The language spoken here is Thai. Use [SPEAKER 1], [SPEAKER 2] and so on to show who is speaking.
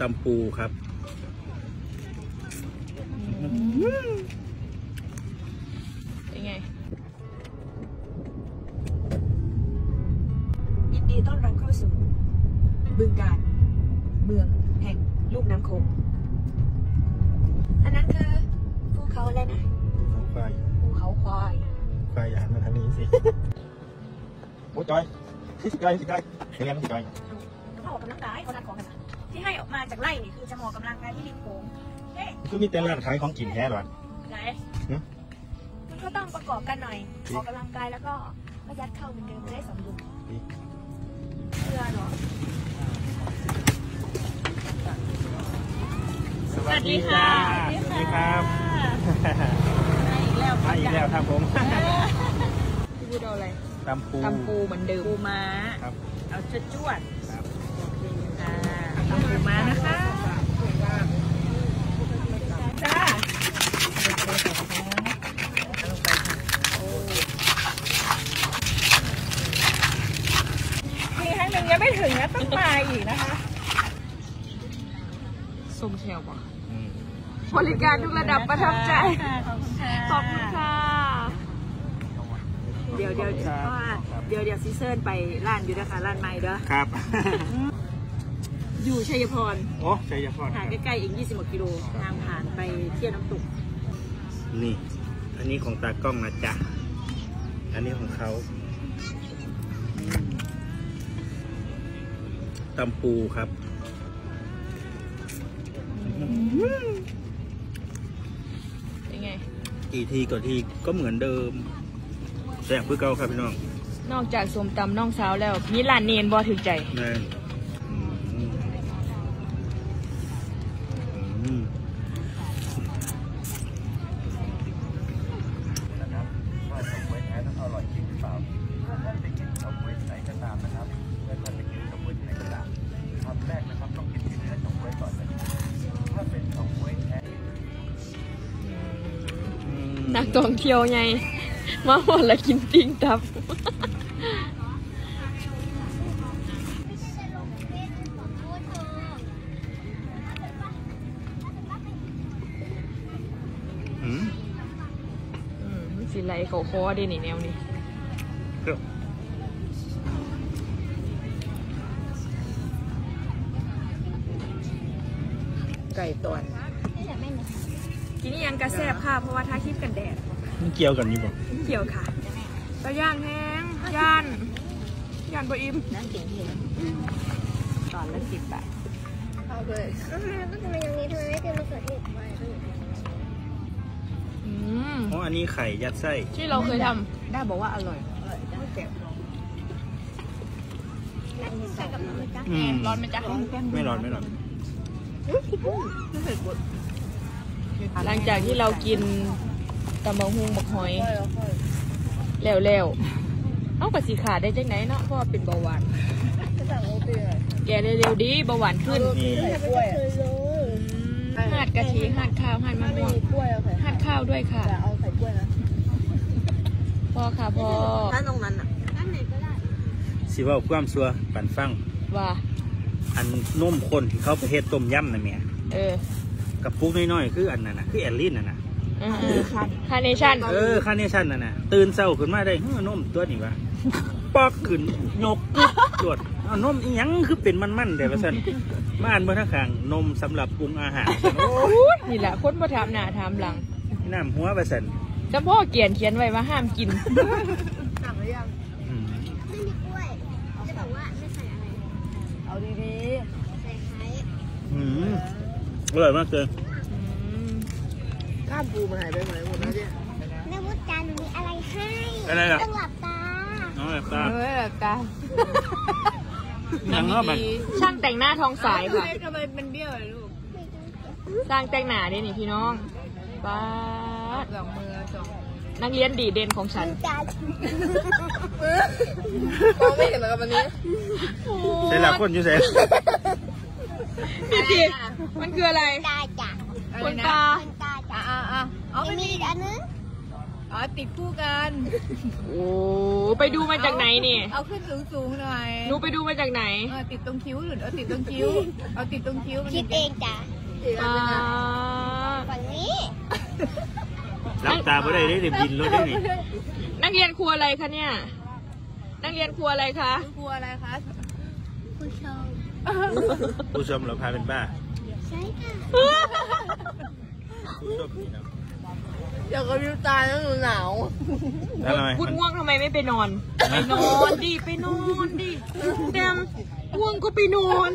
[SPEAKER 1] ตำปูครับ
[SPEAKER 2] เป็นไง
[SPEAKER 3] ยินดีต้อนรับเข้าสู่บึงการเมืองแห่งลูกน้ำโขงอันนั้นคือภูเขาอะไรนะ
[SPEAKER 1] ควาย
[SPEAKER 3] ภูเขาควาย
[SPEAKER 1] ควายอย่าหันมาทางนี้สิโอ้จอยสิจอยสิจอยเรียนสิจอย
[SPEAKER 3] เขาออกกำลังกายเขา ที่ให้ออกมาจากไร่นี่คือจะมาออกกำลังกายที่ริมโขงเฮ้ย
[SPEAKER 1] คือมีแต่ร้านขายของกินแค่หรอ
[SPEAKER 3] ไหน
[SPEAKER 1] ฮะ
[SPEAKER 3] มันก็ต้องประกอบกันหน่อยออกกำลังกายแล้วก็ก็ยัดเข้าเหมือนเดิมไม่ได้สมดุลเพื่อเหรอ
[SPEAKER 1] สวัสดีค่ะสวัสดีครับ
[SPEAKER 2] มาอีกแล้ว
[SPEAKER 1] มาอีกแล้วครับผม
[SPEAKER 2] พี่พูดเอาอะไร
[SPEAKER 1] ตำปู
[SPEAKER 2] ตำปูเหมือนเดิมปูม้า
[SPEAKER 1] ครับ
[SPEAKER 2] เอาจวดจวด
[SPEAKER 1] ครับ
[SPEAKER 2] ๆค่ะ ตำปูม้านะคะจ้ามีครั้งหนึ่งยังไม่ถึงนะต้องมาอีกนะคะส้มแชวป่ะ
[SPEAKER 1] อืม
[SPEAKER 2] บริการทุกระดับประทับใจ ขอบคุณค่ะ เดี๋ยวเดี๋ยวเพราะว่าเดี๋ยวเดี๋ยวซีเซิร์นไปร้านอยู่นะคะร้านใหม่เด้อ
[SPEAKER 1] ครับ
[SPEAKER 2] อยู่ชัยพร
[SPEAKER 1] โอ้ชัยพรค
[SPEAKER 2] ห่า
[SPEAKER 1] รั
[SPEAKER 2] ง
[SPEAKER 1] บ
[SPEAKER 2] ใกล้ๆอีก20กว่ากิโลทางผ่านไปเที่ยวน้ำตก
[SPEAKER 1] นี่ อันนี้ของตากล้องนะจ๊ะ อันนี้ของเขาตำปูครับ
[SPEAKER 2] เป็นไง
[SPEAKER 1] กี่ทีก็ทีก็เหมือนเดิมแซ่บเพื่อเก่าครับพี่น้อง
[SPEAKER 2] นอกจากสมตำน้องสาวแล้ว มีร้านเนียนบอถึงใจ
[SPEAKER 1] นั่น
[SPEAKER 2] นักท่องเที่ยวไง มาหมดแล้วกินติ้งตับ
[SPEAKER 1] อืม
[SPEAKER 2] อืมมันสิไหลเขาคอเด้นี่แนวนี้
[SPEAKER 1] ครับ
[SPEAKER 2] ไก่ตอน กินนี่ยังกระแซบค่ะ เพราะว่าท้าคลิปกันแดด
[SPEAKER 1] มันเกี่ยวกันอยู่บ่
[SPEAKER 2] เกี่ยวค่ะปลาย่างแห้งย่านย่านบะอิม
[SPEAKER 3] นั่นเสียงเพลง
[SPEAKER 2] ตอนละสิบบาท
[SPEAKER 3] เอาเลย
[SPEAKER 4] แล้วทำไมทำไมอย่างนี้ทำไมไม่เป็นมะเขือเทศ
[SPEAKER 2] อืม
[SPEAKER 1] อ๋ออันนี้ไข่ยัดไส้
[SPEAKER 2] ที่เราเคยทำได้บอกว่าอร่อย
[SPEAKER 4] ใส่กับน้ำมันจ้ะ
[SPEAKER 1] อืม
[SPEAKER 2] ร้อนไหมจ๊ะ
[SPEAKER 1] ไม่ร้อนไม่ร้อน
[SPEAKER 2] หลังจากที่เรากินตำบักฮุงบักหอยแล้วแล้วๆเอากระสีขาดได้จังไหนเนาะเพราะว่าเป็นเบาหวาน แกเร็วๆดีเบาหวานขึ้น
[SPEAKER 1] นี่
[SPEAKER 4] ไม่เคยเลย
[SPEAKER 2] หาดกะทิหาดข้าวหาดมะม่วงหาดข้าวด้วยค่ะ
[SPEAKER 3] เอาใส่กล้วยนะ
[SPEAKER 2] พ่อค่ะพ่อ
[SPEAKER 3] ถ้าตรงนั้นอะ
[SPEAKER 4] อันไหนก็ได้
[SPEAKER 1] สิเว่าความซัวปันฟัง
[SPEAKER 2] ว่า
[SPEAKER 1] อันนุ่มคนที่เขาไปเฮ็ดต้มยำน่ะแม่
[SPEAKER 2] เออ ก
[SPEAKER 1] ระปุกน้อยๆคืออันนั้นน่ะคือแอลลินน่ะนะ
[SPEAKER 2] อืมคาร์เนชั่น
[SPEAKER 1] เออคาร์เนชั่นน่ะนะตื่นเช้าขึ้นมาได้เฮ้อนมตัวนี้วะปอกขึ้นยกกึ๊บตรวจเอานมอีหยังคือเป็นมันๆเดี๋ยวว่าซั่นมาอ่านเบิ่งทางข้างนมสำหรับปรุงอาหารซั่นโอ้
[SPEAKER 2] อุ๊ยนี่แหละคนมาถามหน้าถามหลัง
[SPEAKER 1] ยน้ำหัวว่าซั่น
[SPEAKER 2] จำพ่อเกียนเขียนไว้ว่าห้ามกิน
[SPEAKER 3] สั่งหรือยัง
[SPEAKER 1] อืม
[SPEAKER 4] ไม่มีกล้วย จะบอกว่าไม่ใส่อะไร
[SPEAKER 3] เอาดี
[SPEAKER 4] ใส่ไข่
[SPEAKER 1] อืม อร่อยมากเลย
[SPEAKER 3] ๆข้ามปูมันหายไปไหนหมดแล้วเนี่ย
[SPEAKER 4] แม่วุฒิจานหนูมีอะไรให้
[SPEAKER 1] อะไรล่ะ
[SPEAKER 4] ต้องหลับตา
[SPEAKER 1] น้องแบบตา
[SPEAKER 2] เออตา
[SPEAKER 1] หนังเนาะแบบ
[SPEAKER 2] ช่างแต่งหน้าทองสายค่ะ
[SPEAKER 3] ทำไมเป็นเบี้ยวเลยลูก
[SPEAKER 2] สร้างแต่งหน้าเด้นี่พี่น้องป้าด
[SPEAKER 3] สองมือสอง
[SPEAKER 2] นักเรียนดีเด่นของฉัน
[SPEAKER 4] จาน
[SPEAKER 3] มองไม่เห็นแล้วกับวันนี้
[SPEAKER 1] ใส่หลักคนอยู่ใส่
[SPEAKER 2] พี่จี มันคืออะไร
[SPEAKER 4] ตาจ้ะ
[SPEAKER 2] คนตา
[SPEAKER 4] คนตาจ้ะ
[SPEAKER 3] อะอะอะเอา
[SPEAKER 4] ยังมีอีกอันนึง
[SPEAKER 5] อ๋อติดคู่กัน
[SPEAKER 2] โอ้ไปดูมาจากไหนนี่
[SPEAKER 5] เอาขึ้นสูงสูงๆหน่อย
[SPEAKER 2] หนูไปดูมาจากไหน
[SPEAKER 5] เออติดตรงคิ้วหรือเอาติดตรงคิ้ว เอาติดตรงคิ้วมัน
[SPEAKER 4] คิดเองจ้ะ
[SPEAKER 2] อ่า
[SPEAKER 4] ฝั่งนี้
[SPEAKER 1] รับตาไม่ได้เลยเดี๋ยวบินรถได้นี่
[SPEAKER 2] นักเรียนครัวอะไรคะเนี่ย นักเรียนครัวอะไรคะ
[SPEAKER 5] กลัวอะไรคะ
[SPEAKER 4] ผู้ชม
[SPEAKER 1] ผู้ชมเราพาเป็นบ้า
[SPEAKER 4] ใช่ค่ะ
[SPEAKER 1] ผู้ชมนี่นะ
[SPEAKER 5] เดี๋ยวก็ริ้วตาแล้วหนูหนาว
[SPEAKER 1] แล้วทำไม
[SPEAKER 2] คุณ
[SPEAKER 1] มัน
[SPEAKER 2] ง่วงทำไมไม่ไปนอน ไปนอนดิ ไปนอนดิแดมง่วงก็ไปนอน